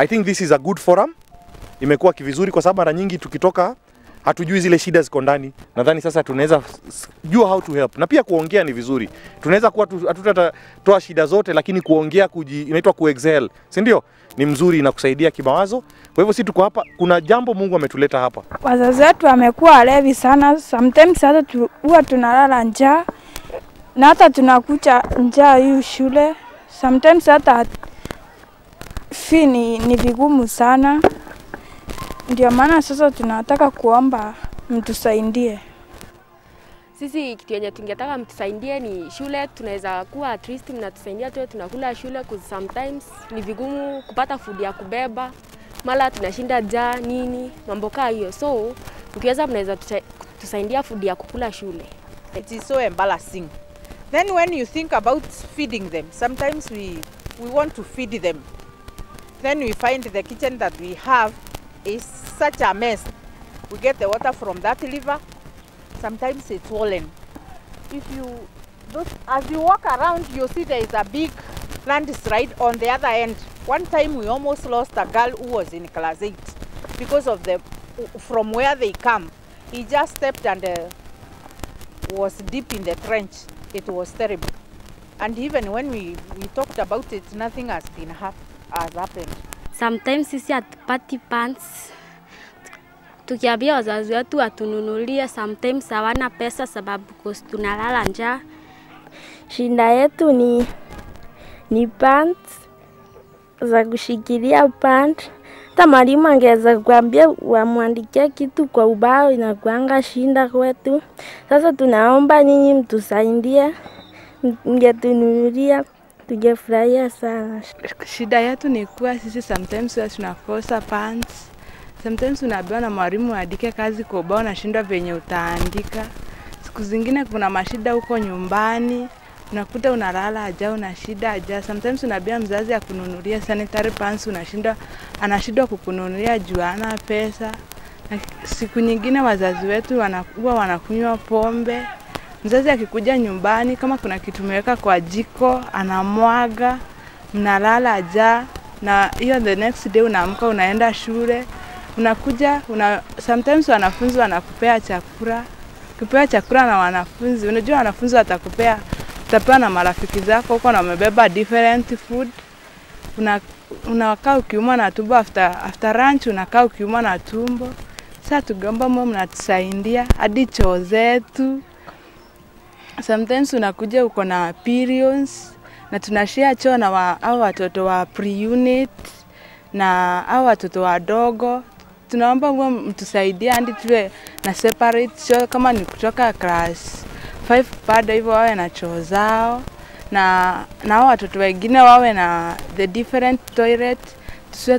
I think this is a good forum. Imekuwa kivizuri kwa sababu mara nyingi tukitoka hatujui zile shida ziko ndani. Nadhani sasa tunaweza jua how to help, na pia kuongea ni vizuri. Tunaweza kuwa hatutatoa shida zote, lakini kuongea kuji, inaitwa kuexhale, si ndio? Ni mzuri na kusaidia kimawazo. Kwa hivyo si tuko hapa, kuna jambo Mungu ametuleta hapa. Wazazi wetu wamekuwa walevi sana, sometimes hata tu- huwa tunalala njaa na hata tunakucha njaa hii shule, sometimes hata fi ni, ni vigumu sana. Ndio maana sasa tunataka kuomba mtusaidie. Sisi kitu yenye tungetaka mtusaidie ni shule, tunaweza kuwa at least mnatusaidia tuwe tunakula shule, cause sometimes ni vigumu kupata food ya kubeba, mara tunashinda jaa nini, mambo kaa hiyo. So mkiweza mnaweza tusa- tusaidia food ya kukula shule. It is so embarrassing. Then when you think about feeding them, sometimes we, we want to feed them. Then we find the kitchen that we have is such a mess. We get the water from that river. Sometimes it's swollen. If you, those, as you walk around, you see there is a big landslide on the other end. One time we almost lost a girl who was in class 8 because of the, from where they come. He just stepped and uh, was deep in the trench. It was terrible. And even when we, we talked about it, nothing has been hap- has happened. Sometimes sisi hatupati pants. Tukiambia wazazi wetu watununulie, sometimes hawana pesa sababu tunalala njaa. Shida yetu ni, ni pants za kushikilia pant. Hata mwalimu angeweza kuambia wamwandikia kitu kwa ubao, inakuanga shinda kwetu. Sasa tunaomba nyinyi mtusaidie, mngetununulia tungefurahia sana. Shida yetu ni kuwa sisi sometimes huwa tunakosa pants. Sometimes unaambiwa na mwalimu uandike kazi kwa ubao, unashindwa venye utaandika. Siku zingine kuna mashida huko nyumbani, unakuta unalala aja, una shida aja. Sometimes unaambia mzazi akununulie sanitary pants, unashindwa anashindwa kukununulia juu pesa. Siku nyingine wazazi wetu wanakuwa wanakunywa pombe. Mzazi akikuja nyumbani, kama kuna kitu umeweka kwa jiko, anamwaga, mnalala jaa, na hiyo the next day unaamka unaenda shule, unakuja una, sometimes wanafunzi wanakupea chakula, kupewa chakula na wanafunzi, unajua wanafunzi watakupea, utapewa na marafiki zako huko na wamebeba different food, una unakaa ukiumwa na tumbo after, after lunch unakaa ukiumwa na tumbo. Sasa tugeomba mwe mnatusaidia hadi choo zetu sometimes unakuja uko na periods na tunashare choo na wa, au watoto wa pre-unit na au watoto wadogo. Tunaomba huwa mtusaidie hadi tuwe na separate choo, kama ni kutoka class 5 bado hivyo wawe na choo zao na na hao watoto wengine wawe na the different toilet, tusiwe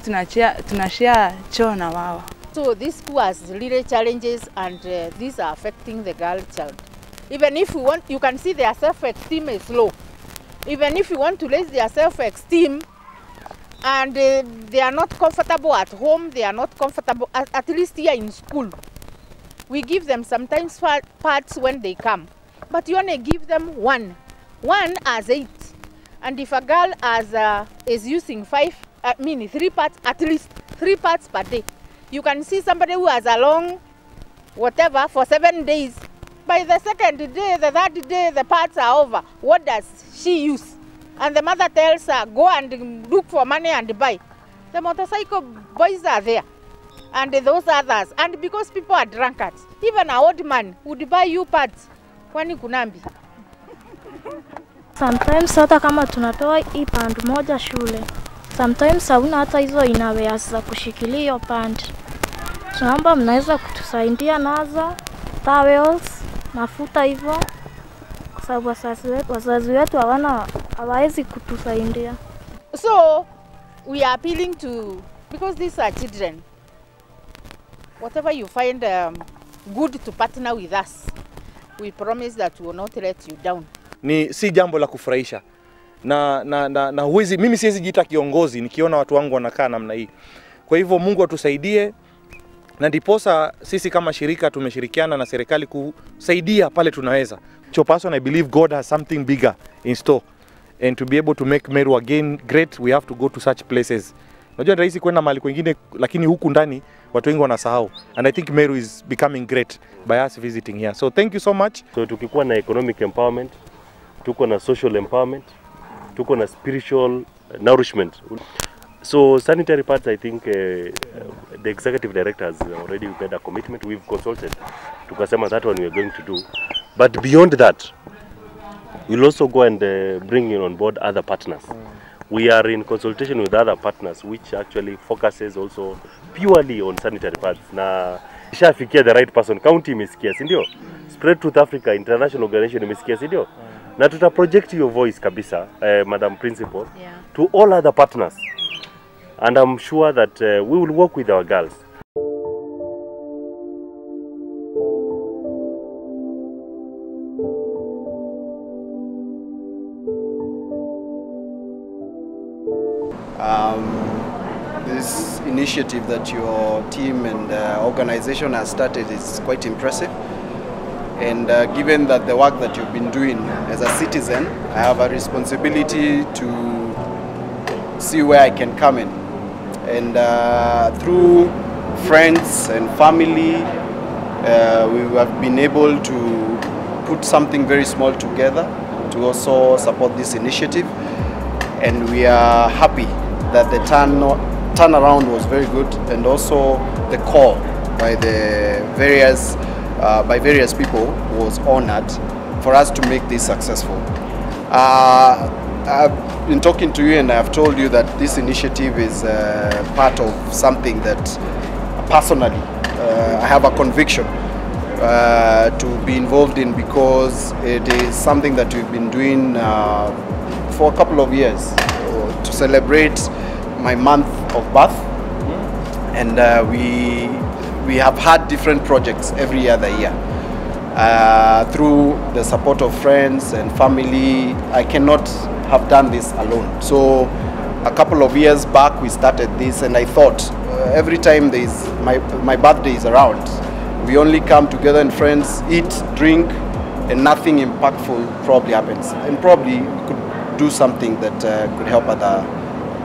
tunashare choo na wao. So this school has really challenges and uh, these are affecting the girl child. Even if you want, you can see their self-esteem is low. Even if you want to raise their self-esteem and uh, they are not comfortable at home, they are not comfortable, at, at least here in school. We give them sometimes parts when they come, but you only give them one, one as eight. And if a girl has, uh, is using five, I mean three parts, at least three parts per day, you can see somebody who has a long whatever for seven days. By the second day, the third day, the parts are over. What does she use? And the mother tells her, go and look for money and buy. The motorcycle boys are there. And those others. And because people are drunkards, even an old man would buy you parts. Kwani kunambi? Sometimes hata kama tunatoa hii pand moja shule, sometimes hauna hata hizo inaweas za kushikilia hiyo pand. Tunaomba mnaweza kutusaidia nazo towels, mafuta hivyo, kwa sababu wazazi wetu, wazazi wetu hawana hawawezi kutusaidia. So we are appealing to, because these are children, whatever you find um, good to partner with us, we promise that we will not let you down. ni si jambo la kufurahisha na, na, na, na huwezi, mimi siwezi jiita kiongozi nikiona watu wangu wanakaa namna hii. Kwa hivyo Mungu atusaidie, na ndiposa sisi kama shirika tumeshirikiana na serikali kusaidia pale tunaweza. Chopason, I believe God has something bigger in store and to be able to make Meru again great we have to go to such places Unajua ni rahisi kwenda mahali kwingine, lakini huku ndani watu wengi wanasahau, and I think Meru is becoming great by us visiting here. So thank you so much. So tukikuwa na economic empowerment, tuko na social empowerment, tuko na spiritual nourishment. So sanitary parts, I think uh, the executive director has already made a commitment. We've consulted. Tukasema that one we are going to do. But beyond that, we'll also go and uh, bring in on board other partners. Mm. We are in consultation with other partners which actually focuses also purely on sanitary pads. Na ishafikia the right person. County imesikia, si ndio? Spread Truth Africa International Organization imesikia, si ndio? Na tuta project your voice kabisa, uh, Madam Principal, Yeah. to all other partners. And I'm sure that uh, we will work with our girls. Um, this initiative that your team and uh, organization has started is quite impressive. And uh, given that the work that you've been doing as a citizen, I have a responsibility to see where I can come in. And uh, through friends and family, uh, we have been able to put something very small together to also support this initiative and we are happy that the turn turnaround was very good and also the call by the various uh, by various people was honored for us to make this successful. Uh, I've been talking to you and I've told you that this initiative is uh, part of something that personally uh, I have a conviction uh, to be involved in because it is something that we've been doing uh, for a couple of years to celebrate my month of birth. And uh, we we have had different projects every other year uh, through the support of friends and family. I cannot have done this alone. So a couple of years back we started this and I thought uh, every time there is my my birthday is around we only come together and friends eat drink and nothing impactful probably happens. And probably we could do something that uh, could help other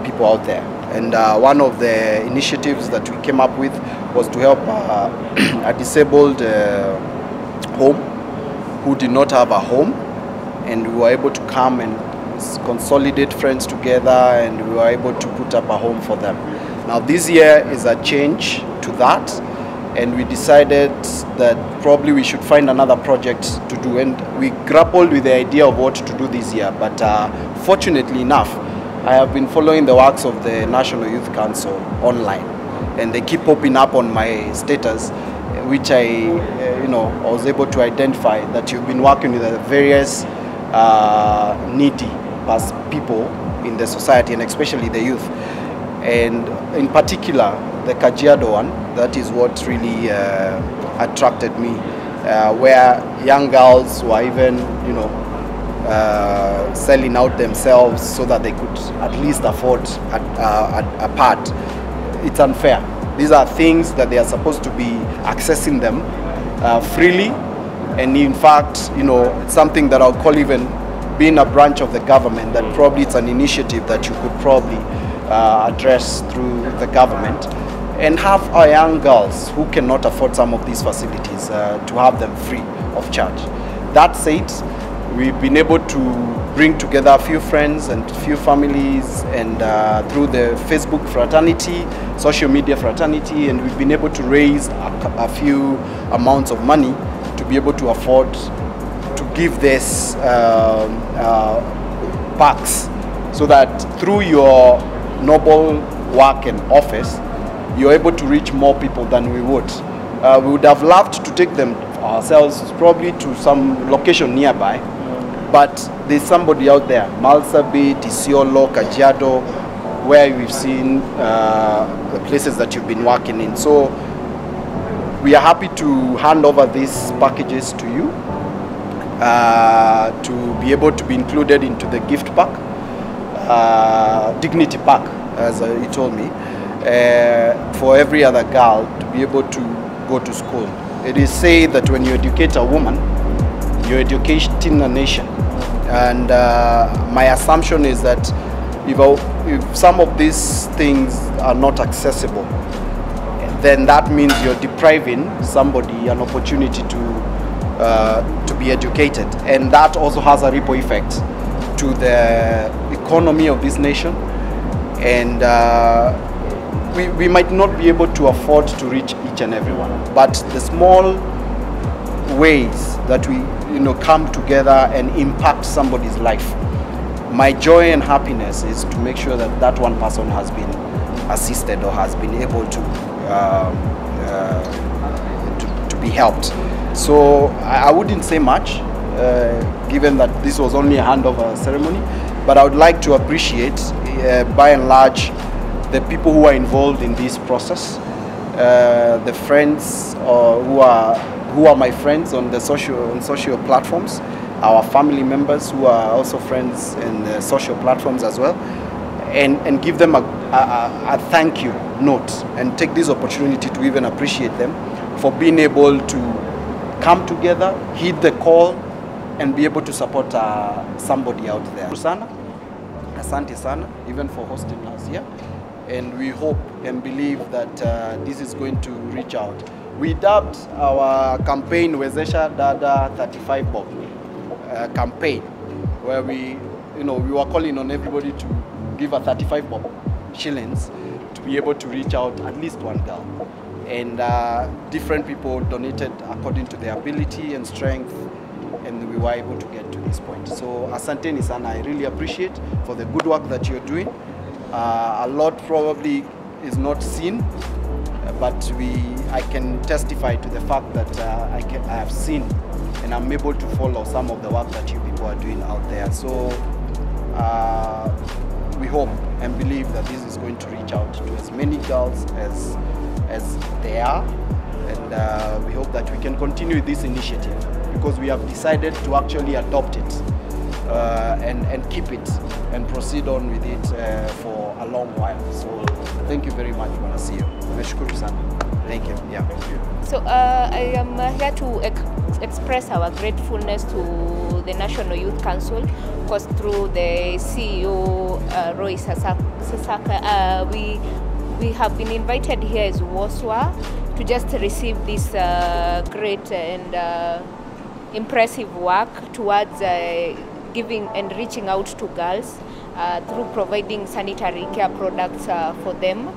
people out there. And uh, one of the initiatives that we came up with was to help uh, a disabled uh, home who did not have a home and we were able to come and s- consolidate friends together and we were able to put up a home for them. Now this year is a change to that and we decided that probably we should find another project to do and we grappled with the idea of what to do this year but uh, fortunately enough i have been following the works of the national youth council online and they keep popping up on my status which i uh, you know i was able to identify that you've been working with the various uh, needy pers- people in the society and especially the youth. And in particular the Kajiado one that is what really uh, attracted me uh, where young girls were even you know uh, selling out themselves so that they could at least afford a, a, a pad it's unfair. These are things that they are supposed to be accessing them uh, freely. And in fact you know it's something that I'll call even being a branch of the government that probably it's an initiative that you could probably uh, address through the government and have our young girls who cannot afford some of these facilities uh, to have them free of charge. That said, we've been able to bring together a few friends and a few families and uh, through the Facebook fraternity, social media fraternity, and we've been able to raise a, a few amounts of money to be able to afford give this um, uh, packs so that through your noble work and office you're able to reach more people than we would. Uh, we would have loved to take them ourselves probably to some location nearby but there's somebody out there Marsabit, Isiolo, Kajiado where we've seen uh, the places that you've been working in. So we are happy to hand over these packages to you uh, to be able to be included into the gift pack, uh, dignity pack, as uh, he told me, uh, for every other girl to be able to go to school. It is said that when you educate a woman, you're educating a nation. And uh, my assumption is that if, if some of these things are not accessible, then that means you're depriving somebody an opportunity to uh, to be educated, and that also has a ripple effect to the economy of this nation, and uh, we, we might not be able to afford to reach each and everyone, but the small ways that we you know come together and impact somebody's life my joy and happiness is to make sure that that one person has been assisted or has been able to um, uh, to, to be helped so I, I wouldn't say much uh, given that this was only a handover ceremony but I would like to appreciate uh, by and large the people who are involved in this process uh, the friends uh, who are who are my friends on the social on social platforms, our family members who are also friends in the social platforms as well, and and give them a, a, a thank you note and take this opportunity to even appreciate them for being able to come together, heed the call, and be able to support uh, somebody out there. Sana, asante sana, even for hosting us here and we hope and believe that uh, this is going to reach out. We dubbed our campaign Wezesha Dada 35 Bob uh, campaign, where we, you know, we were calling on everybody to give a 35 Bob shillings to be able to reach out at least one girl. And uh, different people donated according to their ability and strength, and we were able to get to this point. So asanteni sana, I really appreciate for the good work that you're doing. Uh, a lot probably is not seen, but we I can testify to the fact that uh, I, can, I have seen and I'm able to follow some of the work that you people are doing out there. So uh, we hope and believe that this is going to reach out to as many girls as as they are, and uh, we hope that we can continue this initiative because we have decided to actually adopt it uh, and, and keep it and proceed on with it uh, for a long while. So thank you very much, Bwana CEO. Nashukuru sana. Thank you. Yeah. So uh, I am uh, here to ex- express our gratefulness to the National Youth Council, because through the CEO uh, Roy Sasa- Sasaka, uh, we we have been invited here as WOSWA to just receive this uh, great and uh, impressive work towards uh, giving and reaching out to girls uh, through providing sanitary care products uh, for them.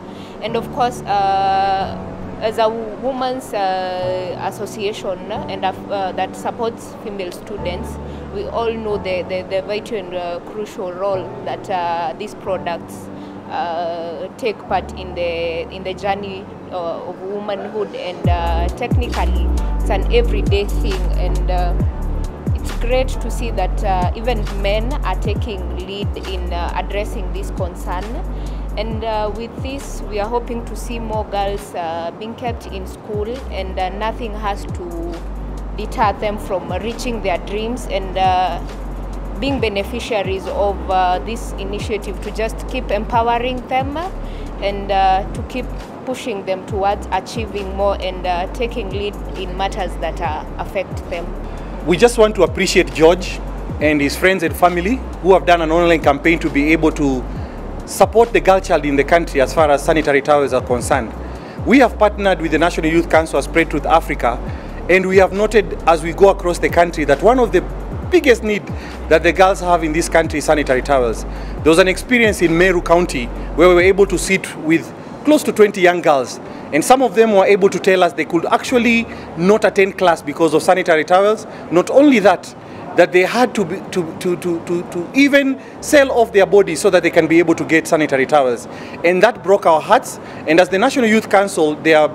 And of course, uh, as a women's association and that supports female students, we all know the, the, the vital and crucial role that these products uh, take part in the in the journey uh, of womanhood and uh, technically it's an everyday thing and uh, it's great to see that uh, even men are taking lead in addressing this concern. And with this we are hoping to see more girls being kept in school and nothing has to deter them from reaching their dreams and being beneficiaries of uh, this initiative to just keep empowering them and uh, to keep pushing them towards achieving more and uh, taking lead in matters that uh, affect them. We just want to appreciate George and his friends and family who have done an online campaign to be able to support the girl child in the country as far as sanitary towels are concerned. We have partnered with the National Youth Council Spread Truth Africa and we have noted as we go across the country that one of the biggest need that the girls have in this country is sanitary towels. There was an experience in Meru County where we were able to sit with close to 20 young girls and some of them were able to tell us they could actually not attend class because of sanitary towels. Not only that, that they had to, be, to, to, to, to, to even sell off their bodies so that they can be able to get sanitary towels. And that broke our hearts. And as the National Youth Council, their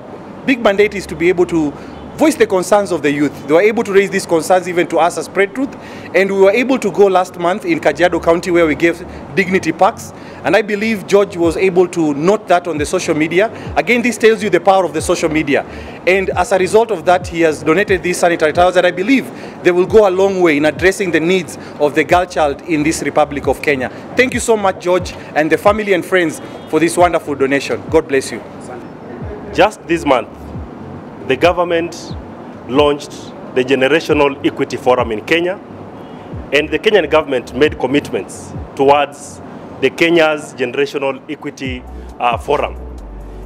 big mandate is to be able to voice the concerns of the youth. They were able to raise these concerns even to us as Spread Truth. And we were able to go last month in Kajiado County where we gave dignity packs. And I believe George was able to note that on the social media. Again, this tells you the power of the social media. And as a result of that, he has donated these sanitary towels that I believe they will go a long way in addressing the needs of the girl child in this Republic of Kenya. Thank you so much, George, and the family and friends for this wonderful donation. God bless you. Just this month, the government launched the Generational Equity Forum in Kenya, and the Kenyan government made commitments towards the Kenya's Generational Equity uh, Forum.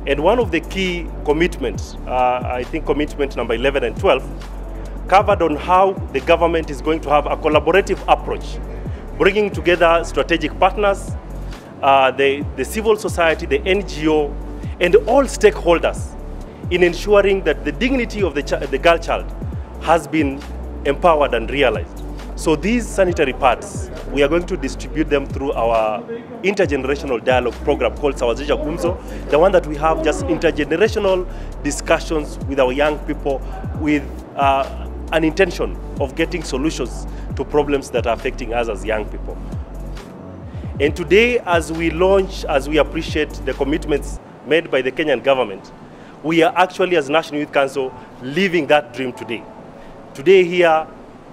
And one of the key commitments, uh, I think commitment number 11 and 12, covered on how the government is going to have a collaborative approach, bringing together strategic partners, uh, the, the civil society, the NGO, and all stakeholders in ensuring that the dignity of the, the girl child has been empowered and realized. So these sanitary pads, we are going to distribute them through our intergenerational dialogue program called Sawazisha Gumzo, the one that we have just intergenerational discussions with our young people with uh, an intention of getting solutions to problems that are affecting us as young people. And today, as we launch, as we appreciate the commitments made by the Kenyan government, we are actually, as National Youth Council, living that dream today. Today here,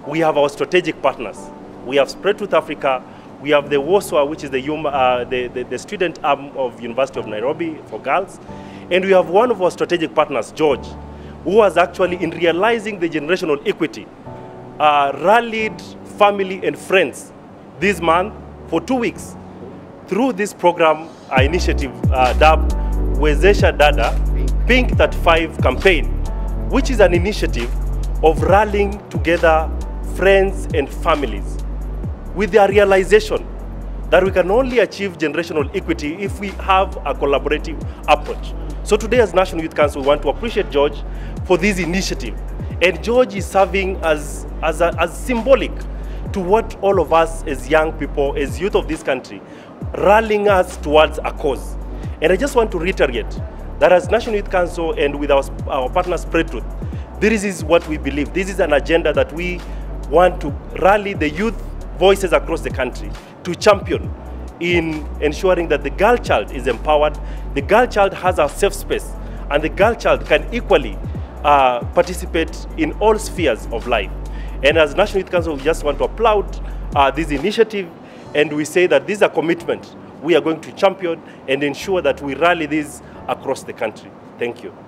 we have our strategic partners. We have Spread Truth Africa, we have the WOSWA, which is the, uh, the, the, the student arm of University of Nairobi for girls, and we have one of our strategic partners, George, who has actually, in realizing the generational equity, uh, rallied family and friends this month for two weeks through this program uh, initiative uh, dubbed Wezesha Dada Pink That Five campaign, which is an initiative of rallying together friends and families with their realization that we can only achieve generational equity if we have a collaborative approach. So today as National Youth Council, we want to appreciate George for this initiative. And George is serving as, as, a, as symbolic to what all of us as young people, as youth of this country, rallying us towards a cause. And I just want to reiterate that as National Youth Council and with our, our partner Spread Truth, this is what we believe. This is an agenda that we want to rally the youth voices across the country to champion in ensuring that the girl child is empowered, the girl child has a safe space, and the girl child can equally uh, participate in all spheres of life. And as National Youth Council, we just want to applaud uh, this initiative, and we say that this is a commitment we are going to champion and ensure that we rally this across the country. Thank you.